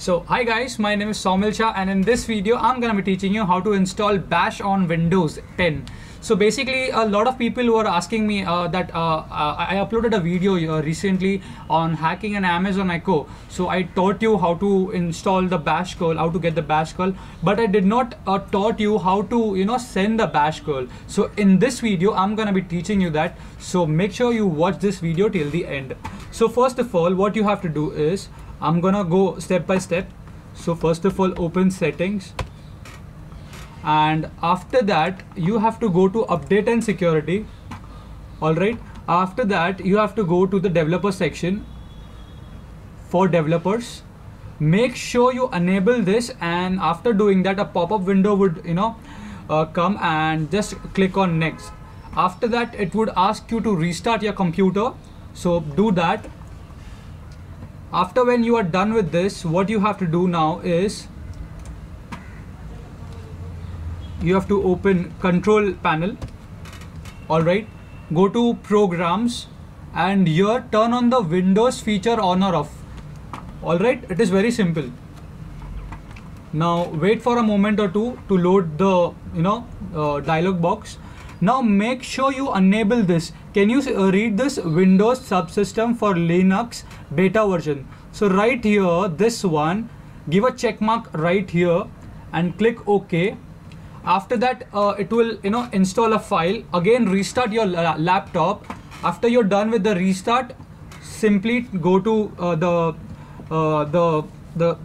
So hi guys, my name is Soumil Shah and in this video I'm gonna be teaching you how to install bash on Windows 10. So basically a lot of people were asking me uh, that uh, uh, I uploaded a video uh, recently on hacking an Amazon Echo. So I taught you how to install the bash curl, how to get the bash curl, but I did not uh, taught you how to you know send the bash curl. So in this video I'm gonna be teaching you that. So make sure you watch this video till the end. So first of all what you have to do is I'm gonna go step by step. So first of all open settings. And after that you have to go to update and security. Alright after that you have to go to the developer section for developers. Make sure you enable this and after doing that a pop-up window would you know uh, come and just click on next. After that it would ask you to restart your computer. So do that after when you are done with this what you have to do now is you have to open control panel. All right. Go to programs and here turn on the windows feature on or off. All right. It is very simple. Now wait for a moment or two to load the you know uh, dialog box now make sure you enable this. Can you uh, read this windows subsystem for linux beta version? So right here this one give a check mark right here and click ok. After that uh, it will you know install a file. Again restart your la laptop. After you're done with the restart simply go to uh, the uh, the the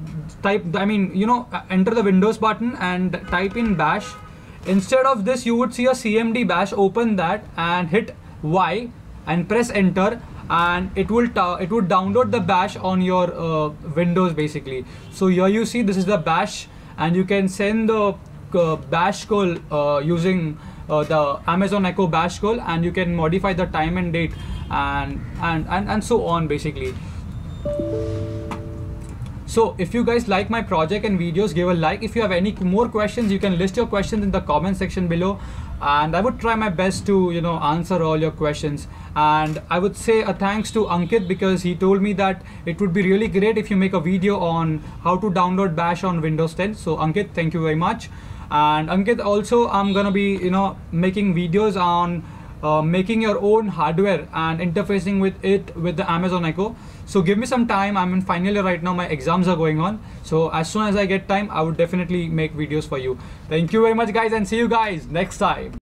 type i mean you know enter the windows button and type in bash instead of this you would see a cmd bash open that and hit y and press enter and it will it would download the bash on your uh, windows basically. So here you see this is the bash and you can send the uh, bash call uh, using uh, the amazon echo bash call and you can modify the time and date and and and, and so on basically so if you guys like my project and videos, give a like. If you have any more questions, you can list your questions in the comment section below and I would try my best to, you know, answer all your questions. And I would say a thanks to Ankit because he told me that it would be really great if you make a video on how to download Bash on Windows 10. So Ankit, thank you very much. And Ankit also, I'm gonna be, you know, making videos on uh, making your own hardware and interfacing with it with the Amazon Echo. So give me some time. I'm in final year right now. My exams are going on. So as soon as I get time, I would definitely make videos for you. Thank you very much guys and see you guys next time.